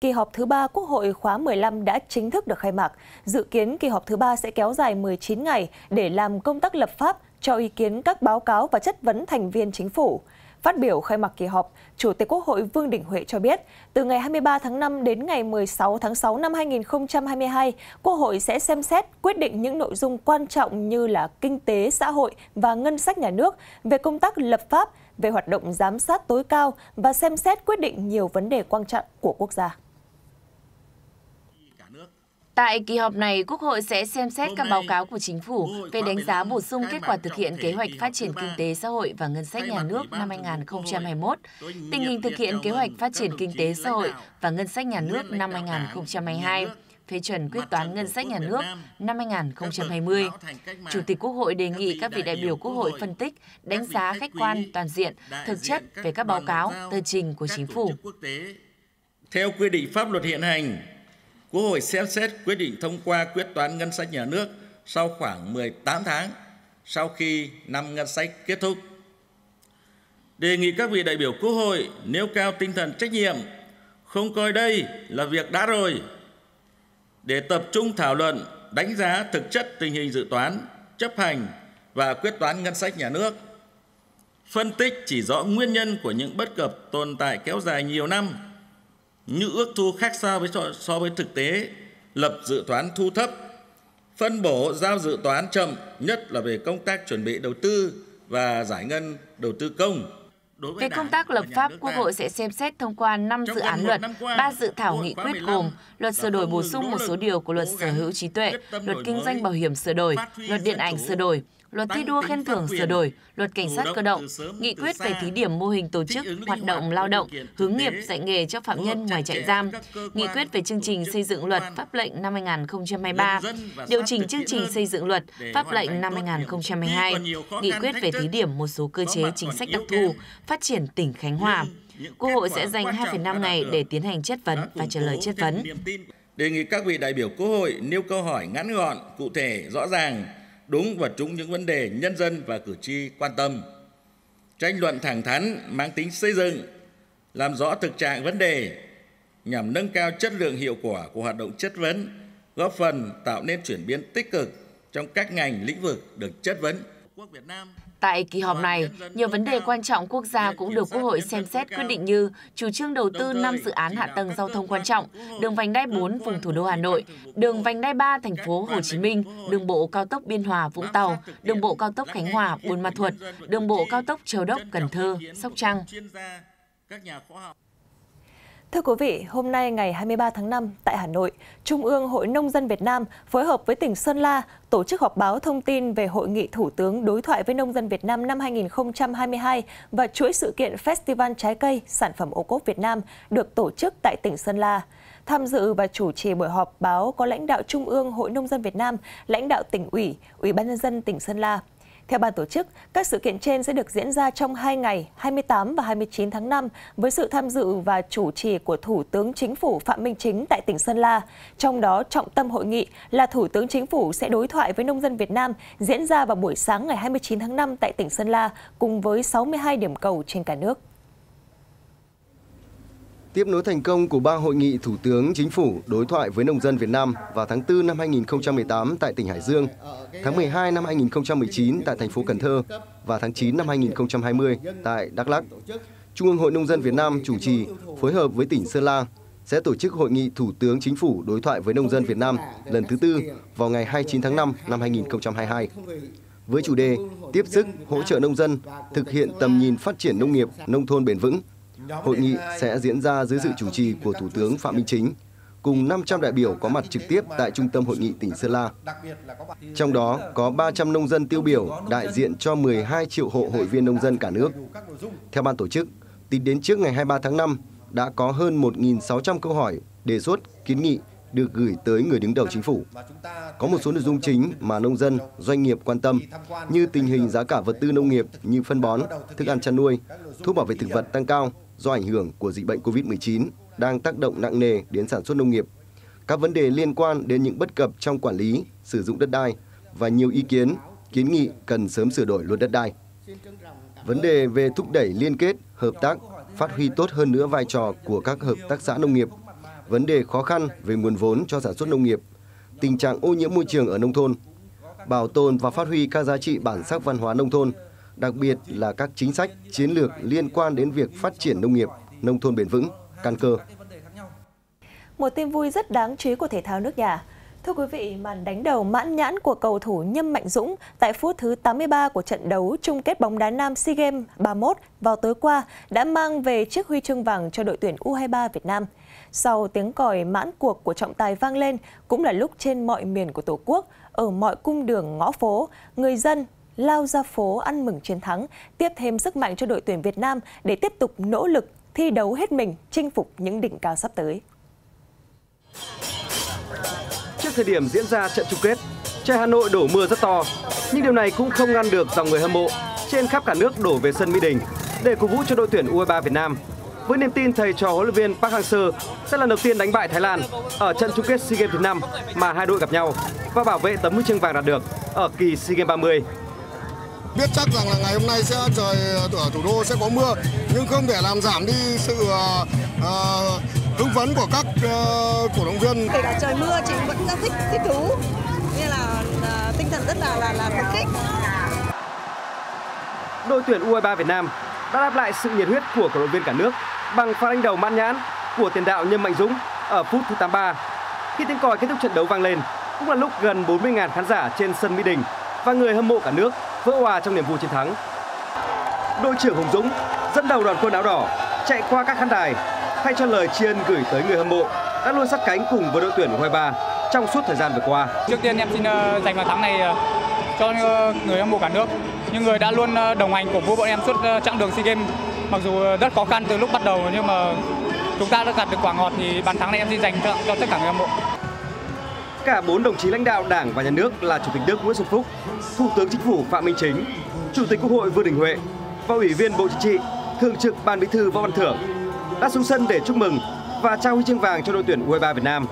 Kỳ họp thứ ba Quốc hội khóa 15 đã chính thức được khai mạc. Dự kiến kỳ họp thứ ba sẽ kéo dài 19 ngày để làm công tác lập pháp, cho ý kiến các báo cáo và chất vấn thành viên chính phủ. Phát biểu khai mạc kỳ họp, Chủ tịch Quốc hội Vương Đình Huệ cho biết, từ ngày 23 tháng 5 đến ngày 16 tháng 6 năm 2022, Quốc hội sẽ xem xét quyết định những nội dung quan trọng như là kinh tế, xã hội và ngân sách nhà nước về công tác lập pháp, về hoạt động giám sát tối cao và xem xét quyết định nhiều vấn đề quan trọng của quốc gia. Tại kỳ họp này, Quốc hội sẽ xem xét các báo cáo của chính phủ về đánh giá bổ sung kết quả thực hiện kế hoạch phát triển kinh tế xã hội và ngân sách nhà nước năm 2021, tình hình thực hiện kế hoạch phát triển kinh tế xã hội và ngân sách nhà nước năm 2022 phê chuẩn quyết toán ngân sách nhà nước năm 2020. Chủ tịch Quốc hội đề nghị các vị đại biểu Quốc hội phân tích, đánh giá khách quan, toàn diện, thực chất về các báo cáo, tờ trình của chính phủ. Theo quy định pháp luật hiện hành, Quốc hội xem xét quyết định thông qua quyết toán ngân sách nhà nước sau khoảng 18 tháng sau khi năm ngân sách kết thúc. Đề nghị các vị đại biểu Quốc hội nêu cao tinh thần trách nhiệm, không coi đây là việc đã rồi, để tập trung thảo luận, đánh giá thực chất tình hình dự toán, chấp hành và quyết toán ngân sách nhà nước, phân tích chỉ rõ nguyên nhân của những bất cập tồn tại kéo dài nhiều năm như ước thu khác so với so với thực tế, lập dự toán thu thấp, phân bổ giao dự toán chậm, nhất là về công tác chuẩn bị đầu tư và giải ngân đầu tư công. Về công tác lập pháp, Quốc hội sẽ xem xét thông qua 5 dự án luật, 3 dự thảo nghị quyết gồm luật sửa đổi bổ sung một số điều của luật sở hữu trí tuệ, luật kinh doanh bảo hiểm sửa đổi, luật điện ảnh sửa đổi, luật thi đua khen thưởng sửa đổi, luật cảnh sát cơ động, nghị quyết về thí điểm mô hình tổ chức hoạt động lao động, hướng nghiệp dạy nghề cho phạm nhân ngoài trại giam, nghị quyết về chương trình xây dựng luật pháp lệnh năm 2023, điều chỉnh chương trình xây dựng luật pháp lệnh năm 2022, nghị quyết về thí điểm một số cơ chế chính sách đặc thù, phát triển tỉnh Khánh Hòa. Quốc hội sẽ dành 2,5 ngày để tiến hành chất vấn và trả lời chất vấn. Đề nghị các vị đại biểu Quốc hội nêu câu hỏi ngắn gọn, cụ thể, rõ ràng, đúng và trúng những vấn đề nhân dân và cử tri quan tâm. Tranh luận thẳng thắn mang tính xây dựng, làm rõ thực trạng vấn đề nhằm nâng cao chất lượng hiệu quả của hoạt động chất vấn, góp phần tạo nên chuyển biến tích cực trong các ngành lĩnh vực được chất vấn. Tại kỳ họp này, nhiều vấn đề quan trọng quốc gia cũng được Quốc hội xem xét quyết định như chủ trương đầu tư 5 dự án hạ tầng giao thông quan trọng, đường vành đai 4 vùng thủ đô Hà Nội, đường vành đai 3 thành phố Hồ Chí Minh, đường bộ cao tốc Biên Hòa Vũng Tàu, đường bộ cao tốc Khánh Hòa Buôn Ma Thuột, đường bộ cao tốc Châu Đốc Cần Thơ, Sóc Trăng. Thưa quý vị, hôm nay ngày 23 tháng 5 tại Hà Nội, Trung ương Hội Nông dân Việt Nam phối hợp với tỉnh Sơn La tổ chức họp báo thông tin về Hội nghị Thủ tướng đối thoại với nông dân Việt Nam năm 2022 và chuỗi sự kiện Festival Trái cây, sản phẩm ô cốp Việt Nam được tổ chức tại tỉnh Sơn La. Tham dự và chủ trì buổi họp báo có lãnh đạo Trung ương Hội Nông dân Việt Nam, lãnh đạo tỉnh ủy, Ủy ban nhân dân tỉnh Sơn La, theo ban tổ chức, các sự kiện trên sẽ được diễn ra trong 2 ngày 28 và 29 tháng 5 với sự tham dự và chủ trì của Thủ tướng Chính phủ Phạm Minh Chính tại tỉnh Sơn La. Trong đó, trọng tâm hội nghị là Thủ tướng Chính phủ sẽ đối thoại với nông dân Việt Nam diễn ra vào buổi sáng ngày 29 tháng 5 tại tỉnh Sơn La cùng với 62 điểm cầu trên cả nước. Tiếp nối thành công của ba hội nghị Thủ tướng Chính phủ đối thoại với nông dân Việt Nam vào tháng 4 năm 2018 tại tỉnh Hải Dương, tháng 12 năm 2019 tại thành phố Cần Thơ và tháng 9 năm 2020 tại Đắk Lắk. Trung ương Hội Nông dân Việt Nam chủ trì phối hợp với tỉnh Sơn La sẽ tổ chức hội nghị Thủ tướng Chính phủ đối thoại với nông dân Việt Nam lần thứ tư vào ngày 29 tháng 5 năm 2022. Với chủ đề tiếp sức hỗ trợ nông dân thực hiện tầm nhìn phát triển nông nghiệp, nông thôn bền vững Hội nghị sẽ diễn ra dưới sự chủ trì của Thủ tướng Phạm Minh Chính, cùng 500 đại biểu có mặt trực tiếp tại Trung tâm Hội nghị tỉnh Sơn La. Trong đó có 300 nông dân tiêu biểu đại diện cho 12 triệu hộ hội viên nông dân cả nước. Theo ban tổ chức, tính đến trước ngày 23 tháng 5, đã có hơn 1.600 câu hỏi, đề xuất, kiến nghị được gửi tới người đứng đầu chính phủ. Có một số nội dung chính mà nông dân, doanh nghiệp quan tâm như tình hình giá cả vật tư nông nghiệp như phân bón, thức ăn chăn nuôi, thuốc bảo vệ thực vật tăng cao, do ảnh hưởng của dịch bệnh COVID-19 đang tác động nặng nề đến sản xuất nông nghiệp, các vấn đề liên quan đến những bất cập trong quản lý, sử dụng đất đai và nhiều ý kiến, kiến nghị cần sớm sửa đổi luật đất đai. Vấn đề về thúc đẩy liên kết, hợp tác, phát huy tốt hơn nữa vai trò của các hợp tác xã nông nghiệp, vấn đề khó khăn về nguồn vốn cho sản xuất nông nghiệp, tình trạng ô nhiễm môi trường ở nông thôn, bảo tồn và phát huy các giá trị bản sắc văn hóa nông thôn, đặc biệt là các chính sách, chiến lược liên quan đến việc phát triển nông nghiệp, nông thôn bền vững, căn cơ. Một tin vui rất đáng chú ý của thể thao nước nhà. Thưa quý vị, màn đánh đầu mãn nhãn của cầu thủ Nhâm Mạnh Dũng tại phút thứ 83 của trận đấu chung kết bóng đá nam SEA Games 31 vào tối qua đã mang về chiếc huy chương vàng cho đội tuyển U23 Việt Nam. Sau tiếng còi mãn cuộc của trọng tài vang lên, cũng là lúc trên mọi miền của Tổ quốc, ở mọi cung đường ngõ phố, người dân lao ra phố ăn mừng chiến thắng, tiếp thêm sức mạnh cho đội tuyển Việt Nam để tiếp tục nỗ lực thi đấu hết mình, chinh phục những đỉnh cao sắp tới. Trước thời điểm diễn ra trận chung kết, trời Hà Nội đổ mưa rất to, nhưng điều này cũng không ngăn được dòng người hâm mộ trên khắp cả nước đổ về sân Mỹ Đình để cổ vũ cho đội tuyển U23 Việt Nam. Với niềm tin thầy trò huấn luyện viên Park Hang-seo sẽ là đầu tiên đánh bại Thái Lan ở trận chung kết SEA Games thứ 5 mà hai đội gặp nhau và bảo vệ tấm huy chương vàng đạt được ở kỳ SEA Games 30. Biết chắc rằng là ngày hôm nay sẽ trời ở thủ đô sẽ có mưa nhưng không thể làm giảm đi sự uh, uh, hưng phấn của các uh, cổ động viên. Kể cả trời mưa chị vẫn rất thích thích thú nên là uh, tinh thần rất là là là phấn khích. Đội tuyển U23 Việt Nam đã đáp lại sự nhiệt huyết của cổ động viên cả nước bằng pha đánh đầu mãn nhãn của tiền đạo Nhâm Mạnh Dũng ở phút thứ 83. Khi tiếng còi kết thúc trận đấu vang lên, cũng là lúc gần 40.000 khán giả trên sân Mỹ Đình và người hâm mộ cả nước vỡ hòa trong niềm vui chiến thắng. Đội trưởng Hùng Dũng dẫn đầu đoàn quân áo đỏ chạy qua các khán đài thay cho lời tri ân gửi tới người hâm mộ đã luôn sát cánh cùng với đội tuyển U23 trong suốt thời gian vừa qua. Trước tiên em xin ờ, dành bàn thắng này ờ, cho ờ, người hâm mộ cả nước, những người đã luôn đồng hành cổ vũ bọn em suốt chặng đường SEA Games. Mặc dù rất khó khăn từ lúc bắt đầu nhưng mà chúng ta đã gặt được quả ngọt thì bàn thắng này em xin dành cho, cho tất cả người hâm mộ. Cả bốn đồng chí lãnh đạo Đảng và Nhà nước là Chủ tịch nước Nguyễn Xuân Phúc, Thủ tướng Chính phủ Phạm Minh Chính, Chủ tịch Quốc hội Vương Đình Huệ và Ủy viên Bộ Chính trị, Thường trực Ban Bí thư Võ Văn Thưởng đã xuống sân để chúc mừng và trao huy chương vàng cho đội tuyển U23 Việt Nam.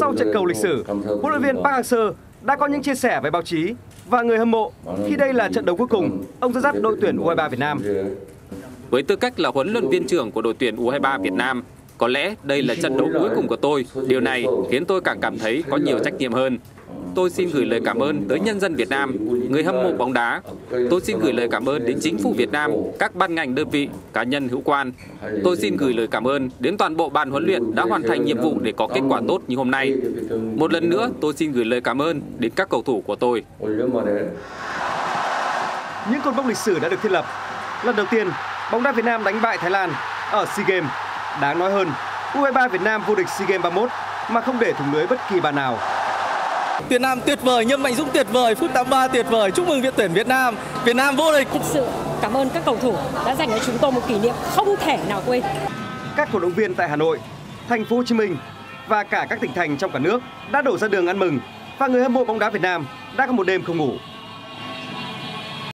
Sau trận cầu lịch sử, huấn luyện viên Park Hang-seo đã có những chia sẻ với báo chí và người hâm mộ khi đây là trận đấu cuối cùng ông dẫn dắt đội tuyển U23 Việt Nam. Với tư cách là huấn luyện viên trưởng của đội tuyển U23 Việt Nam, có lẽ đây là trận đấu cuối cùng của tôi. Điều này khiến tôi càng cảm thấy có nhiều trách nhiệm hơn. Tôi xin gửi lời cảm ơn tới nhân dân Việt Nam, người hâm mộ bóng đá. Tôi xin gửi lời cảm ơn đến chính phủ Việt Nam, các ban ngành đơn vị, cá nhân hữu quan. Tôi xin gửi lời cảm ơn đến toàn bộ ban huấn luyện đã hoàn thành nhiệm vụ để có kết quả tốt như hôm nay. Một lần nữa, tôi xin gửi lời cảm ơn đến các cầu thủ của tôi. Những cột mốc lịch sử đã được thiết lập. Lần đầu tiên, bóng đá Việt Nam đánh bại Thái Lan ở SEA Games. Đáng nói hơn, U23 Việt Nam vô địch SEA Games 31 mà không để thủng lưới bất kỳ bàn nào. Việt Nam tuyệt vời, Nhâm Mạnh Dũng tuyệt vời, phút 83 tuyệt vời. Chúc mừng đội tuyển Việt Nam. Việt Nam vô địch. Thực sự cảm ơn các cầu thủ đã dành cho chúng tôi một kỷ niệm không thể nào quên. Các cổ động viên tại Hà Nội, thành phố Hồ Chí Minh và cả các tỉnh thành trong cả nước đã đổ ra đường ăn mừng và người hâm mộ bóng đá Việt Nam đã có một đêm không ngủ